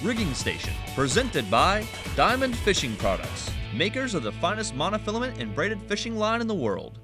Rigging Station, presented by Diamond Fishing Products, makers of the finest monofilament and braided fishing line in the world.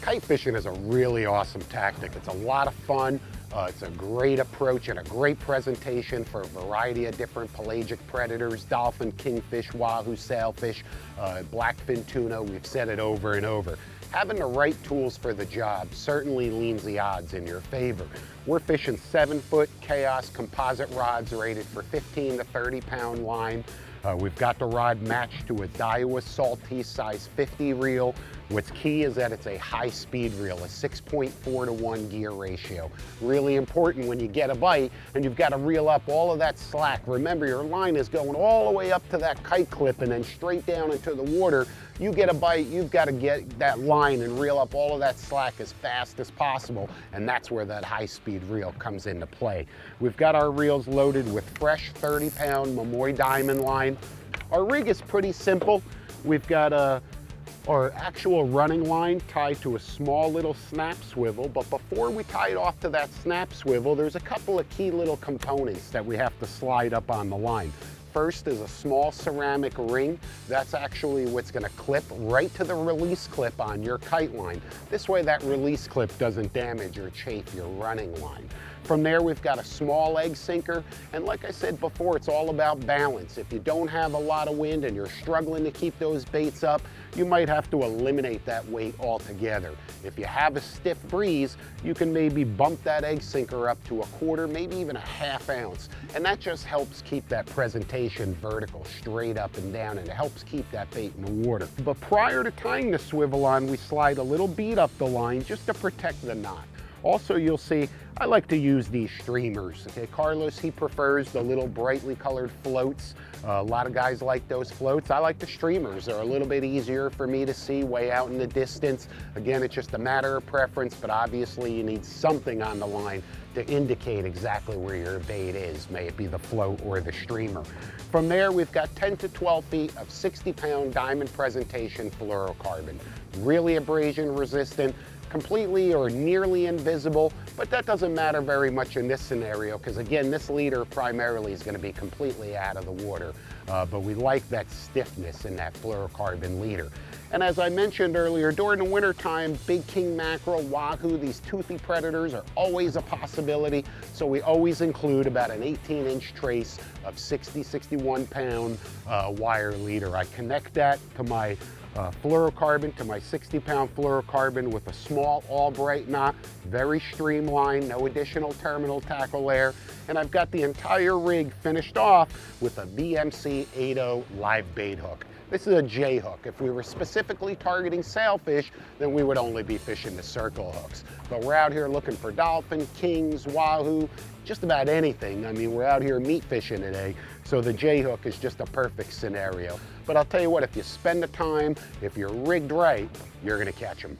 Kite fishing is a really awesome tactic. It's a lot of fun. Uh, it's a great approach and a great presentation for a variety of different pelagic predators, dolphin, kingfish, wahoo, sailfish, uh, blackfin tuna. We've said it over and over. Having the right tools for the job certainly leans the odds in your favor. We're fishing seven foot Chaos composite rods rated for 15 to 30 pound line. Uh, we've got the rod matched to a Daiwa Saltist size 50 reel. What's key is that it's a high speed reel, a 6.4 to 1 gear ratio. Really important when you get a bite and you've got to reel up all of that slack. Remember your line is going all the way up to that kite clip and then straight down into the water. You get a bite, you've got to get that line and reel up all of that slack as fast as possible. And that's where that high speed reel comes into play. We've got our reels loaded with fresh 30 pound Momoi diamond line. Our rig is pretty simple. We've got a our actual running line tied to a small little snap swivel, but before we tie it off to that snap swivel, there's a couple of key little components that we have to slide up on the line. First is a small ceramic ring. That's actually what's gonna clip right to the release clip on your kite line. This way that release clip doesn't damage or chafe your running line. From there, we've got a small egg sinker. And like I said before, it's all about balance. If you don't have a lot of wind and you're struggling to keep those baits up, you might have to eliminate that weight altogether. If you have a stiff breeze, you can maybe bump that egg sinker up to a quarter, maybe even a half ounce. And that just helps keep that presentation vertical, straight up and down, and it helps keep that bait in the water. But prior to tying the swivel on, we slide a little bead up the line just to protect the knot. Also, you'll see I like to use these streamers. Okay, Carlos, he prefers the little brightly colored floats. Uh, a lot of guys like those floats. I like the streamers. They're a little bit easier for me to see way out in the distance. Again, it's just a matter of preference, but obviously you need something on the line to indicate exactly where your bait is, may it be the float or the streamer. From there, we've got 10 to 12 feet of 60 pound diamond presentation fluorocarbon. Really abrasion resistant, completely or nearly invisible, but that doesn't matter very much in this scenario because again, this leader primarily is going to be completely out of the water, uh, but we like that stiffness in that fluorocarbon leader. And as I mentioned earlier, during the wintertime, big king mackerel, wahoo, these toothy predators are always a possibility. So we always include about an 18 inch trace of 60, 61 pound uh, wire leader. I connect that to my uh, fluorocarbon to my 60 pound fluorocarbon with a small Albright knot, very streamlined, no additional terminal tackle layer. And I've got the entire rig finished off with a VMC 80 live bait hook. This is a J hook. If we were specifically targeting sailfish, then we would only be fishing the circle hooks. But we're out here looking for dolphin, kings, wahoo, just about anything. I mean, we're out here meat fishing today, so the J hook is just a perfect scenario. But I'll tell you what, if you spend the time, if you're rigged right, you're gonna catch them.